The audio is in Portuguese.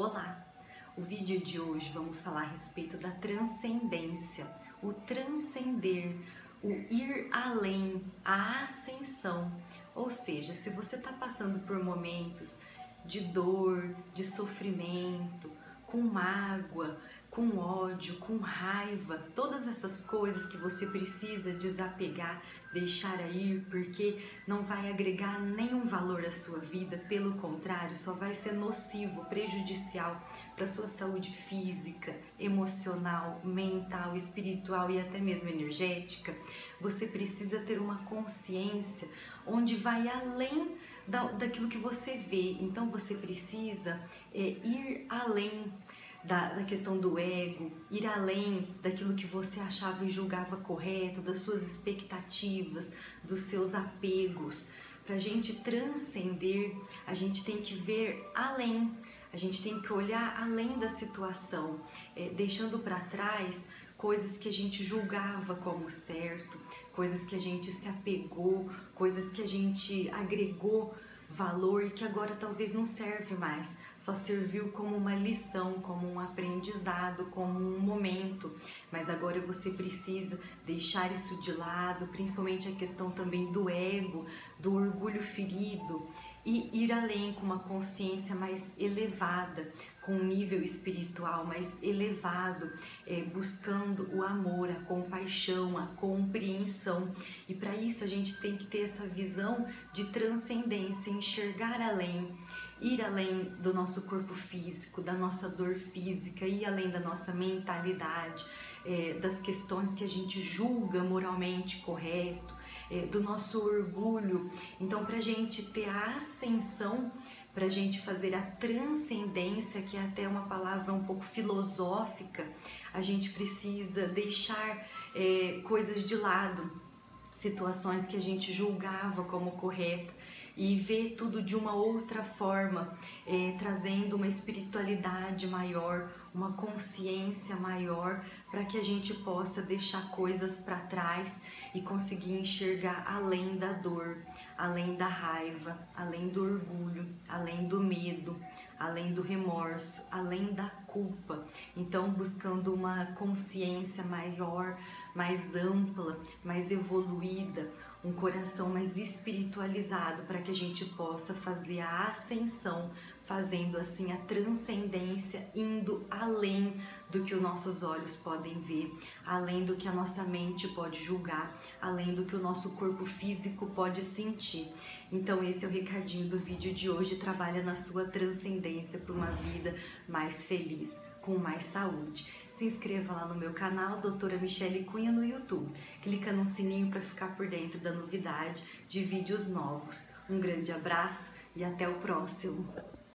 Olá! O vídeo de hoje vamos falar a respeito da transcendência, o transcender, o ir além, a ascensão. Ou seja, se você está passando por momentos de dor, de sofrimento, com mágoa, com ódio, com raiva, todas essas coisas que você precisa desapegar, deixar ir, porque não vai agregar nenhum valor à sua vida, pelo contrário, só vai ser nocivo, prejudicial para sua saúde física, emocional, mental, espiritual e até mesmo energética. Você precisa ter uma consciência onde vai além da, daquilo que você vê. Então você precisa é, ir além da, da questão do ego, ir além daquilo que você achava e julgava correto, das suas expectativas, dos seus apegos. Para a gente transcender, a gente tem que ver além, a gente tem que olhar além da situação, é, deixando para trás coisas que a gente julgava como certo, coisas que a gente se apegou, coisas que a gente agregou valor que agora talvez não serve mais, só serviu como uma lição, como um aprendizado, como um momento, mas agora você precisa deixar isso de lado, principalmente a questão também do ego, do orgulho ferido e ir além com uma consciência mais elevada, com um nível espiritual mais elevado, é, buscando o amor, a compaixão, a compreensão. E para isso a gente tem que ter essa visão de transcendência, enxergar além, ir além do nosso corpo físico, da nossa dor física, ir além da nossa mentalidade, é, das questões que a gente julga moralmente correto, é, do nosso orgulho. Então, para a gente ter a ascensão, para a gente fazer a transcendência, que é até uma palavra um pouco filosófica, a gente precisa deixar é, coisas de lado, situações que a gente julgava como correta e ver tudo de uma outra forma, é, trazendo uma espiritualidade maior, uma consciência maior, para que a gente possa deixar coisas para trás e conseguir enxergar além da dor, além da raiva, além do orgulho, além do medo, além do remorso, além da culpa. Então, buscando uma consciência maior, mais ampla, mais evoluída, um coração mais espiritualizado para que a gente possa fazer a ascensão, fazendo assim a transcendência, indo além do que os nossos olhos podem ver, além do que a nossa mente pode julgar, além do que o nosso corpo físico pode sentir. Então esse é o recadinho do vídeo de hoje, trabalha na sua transcendência para uma vida mais feliz, com mais saúde se inscreva lá no meu canal, Doutora Michele Cunha, no YouTube. Clica no sininho para ficar por dentro da novidade de vídeos novos. Um grande abraço e até o próximo!